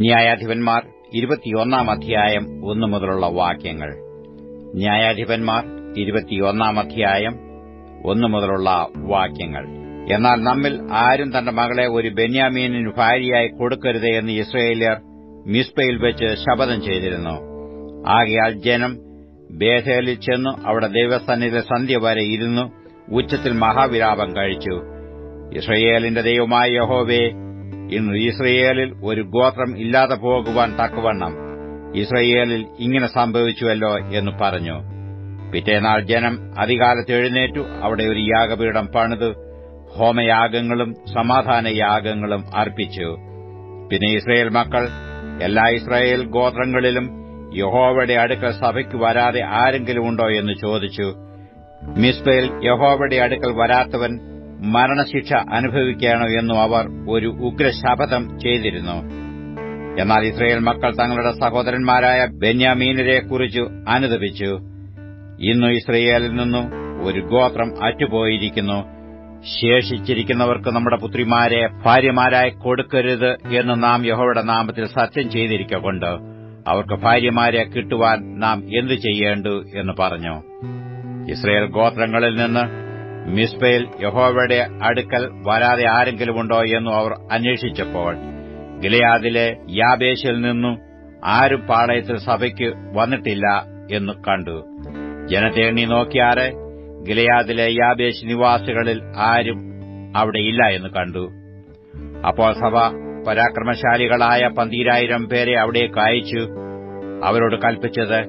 ന്യായാധിപന്മാർ ഇരുപത്തിയൊന്നാം അധ്യായം ഒന്നു മുതലുള്ള വാക്യങ്ങൾ. ന്യായാധിപന്മാർ ഇരുപത്തിയൊന്നാം അധ്യായം ഒന്നു മുതലുള്ള വാക്യങ്ങൾ. എന്നാൽ നമ്മിൽ ആരും തന്റെ മകളെ ഒരു ബെന്യാമീനിന് ഭാര്യയായി കൊടുക്കരുത് എന്ന് ഇസ്രയേലിയർ മിസ്ബയിൽ വെച്ച് ശപഥം ചെയ്തിരുന്നു. ആകയാൽ ജനം ബേഥേലിൽ ചെന്നു അവിടെ ദൈവസന്നിധി സന്ധ്യ വരെ ഇരുന്നു ഉച്ചത്തിൽ മഹാവിലാപം കഴിച്ചു. ഇസ്രയേലിന്റെ ദൈവമായ യഹോവേ ഇന്ന് ഇസ്രയേലിൽ ഒരു ഗോത്രം ഇല്ലാതെ പോകുവാൻ തക്കവണ്ണം ഇസ്രയേലിൽ ഇങ്ങനെ സംഭവിച്ചുവല്ലോ എന്ന് പറഞ്ഞു. പിറ്റേനാൾ ജനം അധികാലത്ത് എഴുന്നേറ്റു. അവിടെ ഒരു യാഗപീഠം പണിത്. ഹോമയാഗങ്ങളും സമാധാനയാഗങ്ങളും അർപ്പിച്ചു. പിന്നെ ഇസ്രയേൽ മക്കൾ എല്ലാ ഇസ്രായേൽ ഗോത്രങ്ങളിലും യഹോവയുടെ അടുക്കൽ സഭയ്ക്ക് വരാതെ ആരെങ്കിലും ഉണ്ടോ എന്ന് ചോദിച്ചു. മിസ്ബയിൽ യഹോവയുടെ അടുക്കൽ വരാത്തവൻ മരണശിക്ഷ അനുഭവിക്കണോ എന്നും അവർ ഒരു ഉഗ്രശപഥം ചെയ്തിരുന്നു. എന്നാൽ ഇസ്രയേൽ മക്കൾ തങ്ങളുടെ സഹോദരന്മാരായ ബെന്യാമീനരെക്കുറിച്ച് അനുദപിച്ചു. ഇന്നു ഇസ്രയേലിൽ നിന്നും ഒരു ഗോത്രം അറ്റുപോയിരിക്കുന്നു. ശേഷിച്ചിരിക്കുന്നവർക്ക് നമ്മുടെ പുത്രിമാരെ ഭാര്യമാരായി കൊടുക്കരുത് എന്ന് നാം യഹോയുടെ നാമത്തിൽ സത്യം ചെയ്തിരിക്കൊണ്ട് അവർക്ക് ഭാര്യമാരെ കിട്ടുവാൻ നാം എന്തു ചെയ്യേണ്ടു എന്ന് പറഞ്ഞു. ഇസ്രയേൽ ഗോത്രങ്ങളിൽ നിന്ന് മിസ്ബയിൽ യഹോവയുടെ അടുക്കൽ വരാതെ ആരെങ്കിലുമുണ്ടോ എന്നു അവർ അന്വേഷിച്ചപ്പോൾ ഗിലയാദിലെ യാബേശിൽ നിന്നും ആരും പാളയത്തിൽ സഭയ്ക്ക് വന്നിട്ടില്ല എന്ന് കണ്ടു. ജനത്തെ എണ്ണി നോക്കിയാറെ ഗിലയാദിലെ യാബേശ് നിവാസികളിൽ ആരും അവിടെ ഇല്ല എന്ന് കണ്ടു. അപ്പോൾ സഭ പരാക്രമശാലികളായ പന്തീരായിരം പേരെ അവിടേക്ക് അയച്ചു. അവരോട് കൽപ്പിച്ചത്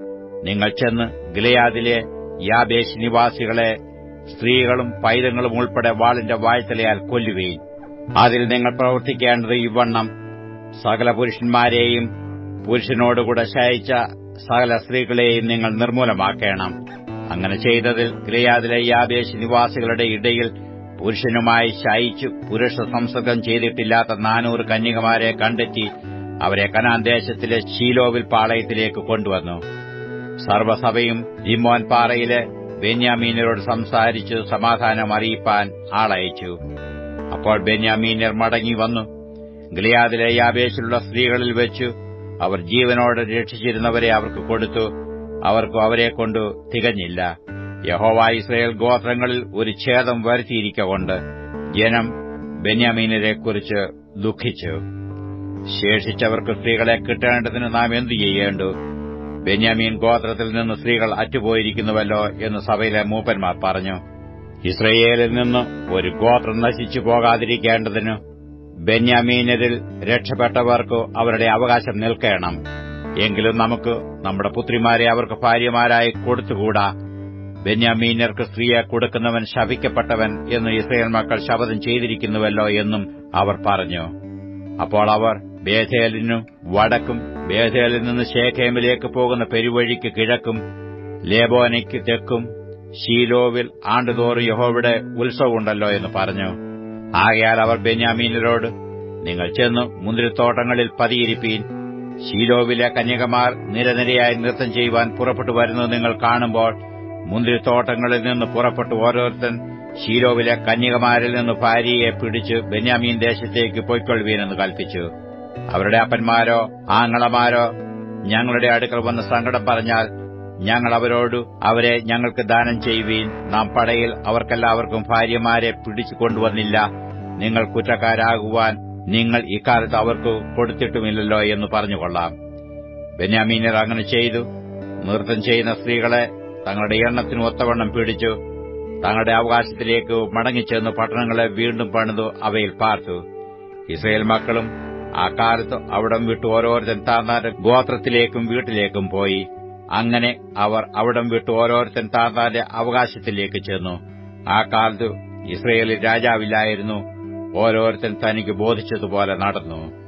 നിങ്ങൾ ചെന്ന് ഗിലയാദിലെ യാബേശ് നിവാസികളെ സ്ത്രീകളും പൈതങ്ങളും ഉൾപ്പെടെ വാളിന്റെ വാഴ്ത്തലയാൽ കൊല്ലുകയും അതിൽ നിങ്ങൾ പ്രവർത്തിക്കേണ്ടത് ഇവണ്ണം സകല പുരുഷന്മാരെയും പുരുഷനോടുകൂടെ ശയിച്ച സകല സ്ത്രീകളെയും നിങ്ങൾ നിർമൂലമാക്കണം. അങ്ങനെ ചെയ്തതിൽ ഗ്രയാതിലെ യാബേശ് നിവാസികളുടെ ഇടയിൽ പുരുഷനുമായി ശയിച്ചു പുരുഷ സംസർഗം ചെയ്തിട്ടില്ലാത്ത നാനൂറ് കന്യകമാരെ കണ്ടെത്തി അവരെ കനാൻ ദേശത്തിലെ ശീലോവിൽ പാളയത്തിലേക്ക് കൊണ്ടുവന്നു. സർവസഭയും ജിമോൻ പാറയിലെ ബെന്യാമീനരോട് സംസാരിച്ച് സമാധാനം അറിയിപ്പാൻ ആളയച്ചു. അപ്പോൾ ബെന്യാമീനർ മടങ്ങി വന്നു. ഗിലിയാദിലെ യാബേശിലുള്ള സ്ത്രീകളിൽ വെച്ചു അവർ ജീവനോടെ രക്ഷിച്ചിരുന്നവരെ അവർക്ക് കൊടുത്തു. അവർക്ക് അവരെക്കൊണ്ട് തികഞ്ഞില്ല. യഹോവ ഇസ്രയേൽ ഗോത്രങ്ങളിൽ ഒരു ഛേദം വരുത്തിയിരിക്കൊണ്ട് ജനം ബെന്യാമീനരെക്കുറിച്ച് ദുഃഖിച്ചു. ശേഷിച്ചവർക്ക് സ്ത്രീകളെ കിട്ടേണ്ടതിന് നാം എന്തു ചെയ്യേണ്ടു? ബെന്യാമീൻ ഗോത്രത്തിൽ നിന്ന് സ്ത്രീകൾ അറ്റുപോയിരിക്കുന്നുവല്ലോ എന്ന് സഭയിലെ മൂപ്പന്മാർ പറഞ്ഞു. ഇസ്രയേലിൽ നിന്ന് ഒരു ഗോത്രം നശിച്ചു പോകാതിരിക്കേണ്ടതിന് ബെന്യാമീനരിൽ രക്ഷപ്പെട്ടവർക്ക് അവരുടെ അവകാശം നിൽക്കണം. എങ്കിലും നമുക്ക് നമ്മുടെ പുത്രിമാരെ അവർക്ക് ഭാര്യമാരായി കൊടുത്തുകൂടാ. ബെന്യാമീനർക്ക് സ്ത്രീയെ കൊടുക്കുന്നവൻ ശപിക്കപ്പെട്ടവൻ എന്ന് ഇസ്രയേൽ മക്കൾ ശപഥം ചെയ്തിരിക്കുന്നുവല്ലോ എന്നും അവർ പറഞ്ഞു. അപ്പോൾ അവർ ബേഥേലിനും വടക്കും ബേഥേലിൽ നിന്ന് ശേഖേമിലേക്ക് പോകുന്ന പെരുവഴിക്ക് കിഴക്കും ലേബോനയ്ക്ക് തെക്കും ഷീലോവിൽ ആണ്ടുതോറും യഹോവിടെ ഉത്സവമുണ്ടല്ലോ എന്ന് പറഞ്ഞു. ആകയാൽ അവർ ബെന്യാമീനരോട് നിങ്ങൾ ചെന്നു മുന്തിരിത്തോട്ടങ്ങളിൽ പതിയിരിപ്പീൻ ഷീലോവിലെ കന്യകമാർ നിരനിരയായി നൃത്തം ചെയ്യുവാൻ പുറപ്പെട്ടു വരുന്നത് നിങ്ങൾ കാണുമ്പോൾ മുന്തിരിത്തോട്ടങ്ങളിൽ നിന്ന് പുറപ്പെട്ടു ഓരോരുത്തൻ ഷീലോവിലെ കന്യകമാരിൽ നിന്ന് ഭാര്യയെ പിടിച്ച് ബെന്യാമീൻ ദേശത്തേക്ക് പൊയ്ക്കൊള്ളുവീനെന്ന് കൽപ്പിച്ചു. അവരുടെ അപ്പന്മാരോ ആങ്ങളമാരോ ഞങ്ങളുടെ അടുക്കൽ വന്ന് സങ്കടം പറഞ്ഞാൽ ഞങ്ങൾ അവരോട് അവരെ ഞങ്ങൾക്ക് ദാനം ചെയ്യുവീൻ. നാം പടയിൽ അവർക്കെല്ലാവർക്കും ഭാര്യമാരെ പിടിച്ചു കൊണ്ടുവന്നില്ല. നിങ്ങൾ കുറ്റക്കാരാകുവാൻ നിങ്ങൾ ഇക്കാലത്ത് അവർക്ക് കൊടുത്തിട്ടുമില്ലല്ലോ എന്ന് പറഞ്ഞുകൊള്ളാം. ബെന്യാമീനർ അങ്ങനെ ചെയ്തു. നൃത്തം ചെയ്യുന്ന സ്ത്രീകളെ തങ്ങളുടെ എണ്ണത്തിന് ഒത്തവണ്ണം പിടിച്ചു. തങ്ങളുടെ അവകാശത്തിലേക്ക് മടങ്ങിച്ചെന്ന് പട്ടണങ്ങളെ വീണ്ടും പണിതു അവയിൽ പാർത്തു. ഇസ്രയേൽ മക്കളും ആ കാലത്ത് അവിടം വിട്ട് ഓരോരുത്തൻ താന്താന്റെ ഗോത്രത്തിലേക്കും വീട്ടിലേക്കും പോയി. അങ്ങനെ അവർ അവിടം വിട്ട് ഓരോരുത്തൻ താന്താന്റെ അവകാശത്തിലേക്ക് ചെന്നു. ആ കാലത്ത് ഇസ്രയേലിൽ രാജാവില്ലായിരുന്നു. ഓരോരുത്തൻ തനിക്ക് ബോധിച്ചതുപോലെ നടന്നു.